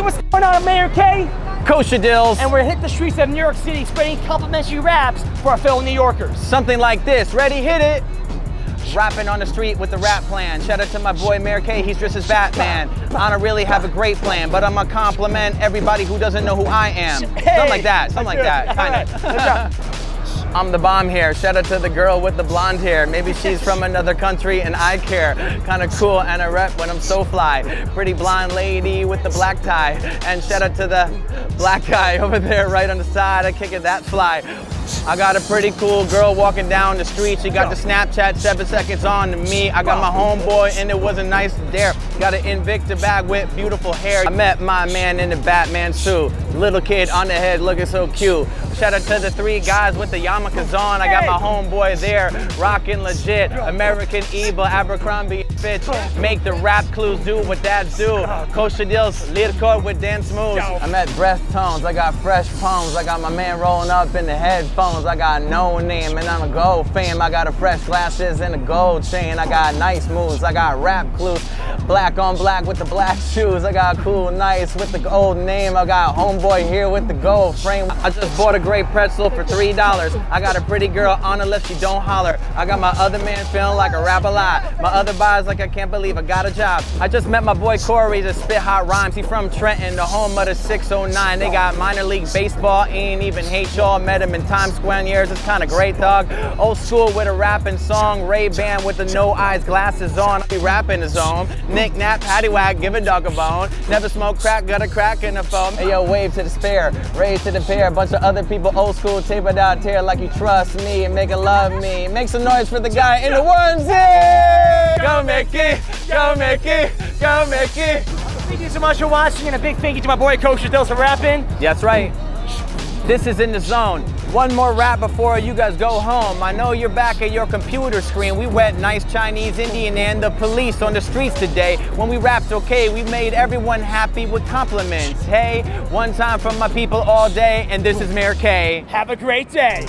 Hey, what's going on, Meir Kay? Kosha Dillz. And we're hit the streets of New York City spreading complimentary raps for our fellow New Yorkers. Something like this. Ready, hit it. Rapping on the street with the rap plan. Shout out to my boy Meir Kay, he's dressed as Batman. I don't really have a great plan, but I'm gonna compliment everybody who doesn't know who I am. Hey. Something like that, something like that, kinda. I'm the bomb here. Shout out to the girl with the blonde hair. Maybe she's from another country and I care. Kinda cool and I rep when I'm so fly. Pretty blonde lady with the black tie. And shout out to the black guy over there right on the side. I kick it that fly. I got a pretty cool girl walking down the street. She got the Snapchat seven seconds on to me. I got my homeboy and it was a nice dare. Got an Invicta bag with beautiful hair. I met my man in the Batman suit. Little kid on the head looking so cute. Shout out to the three guys with the yarmulkes on. I got my homeboy there, rocking legit. American Eagle, Abercrombie, Fitch. Make the rap clues do what dads do. Kosha Dillz, lead chord with dance moves. I'm at breath tones, I got fresh palms. I got my man rolling up in the headphones. I got no name and I'm a gold fame. I got a fresh glasses and a gold chain. I got nice moves, I got rap clues. Black on black with the black shoes. I got cool nice with the gold name. I got homeboy here with the gold frame. I just bought a great pretzel for $3. I got a pretty girl on the left, she don't holler. I got my other man feeling like a rap a lot. My other boys like I can't believe I got a job. I just met my boy Corey to spit hot rhymes. He from Trenton, the home of the 609. They got minor league baseball, ain't even hate y'all. Met him in Times Square years, it's kinda great dog. Old school with a rapping song, Ray-Ban with the no eyes glasses on. He rapping his own. Nick nap, patty whack, give a dog a bone. Never smoke crack, got a crack in the phone. Hey yo, wave to the spare, raise to the pair. A bunch of other people old school tape it out tear like you trust me and make it love me. Make some noise for the guy in the onesie. Go Mickey, go Mickey, go Mickey. Thank you so much for watching, and a big thank you to my boy Kosha Dillz for rapping. That's right. This is in the zone. One more rap before you guys go home. I know you're back at your computer screen. We went nice Chinese, Indian, and the police on the streets today. When we rapped okay, we made everyone happy with compliments. Hey, one time from my people all day, and this is Meir Kay. Have a great day.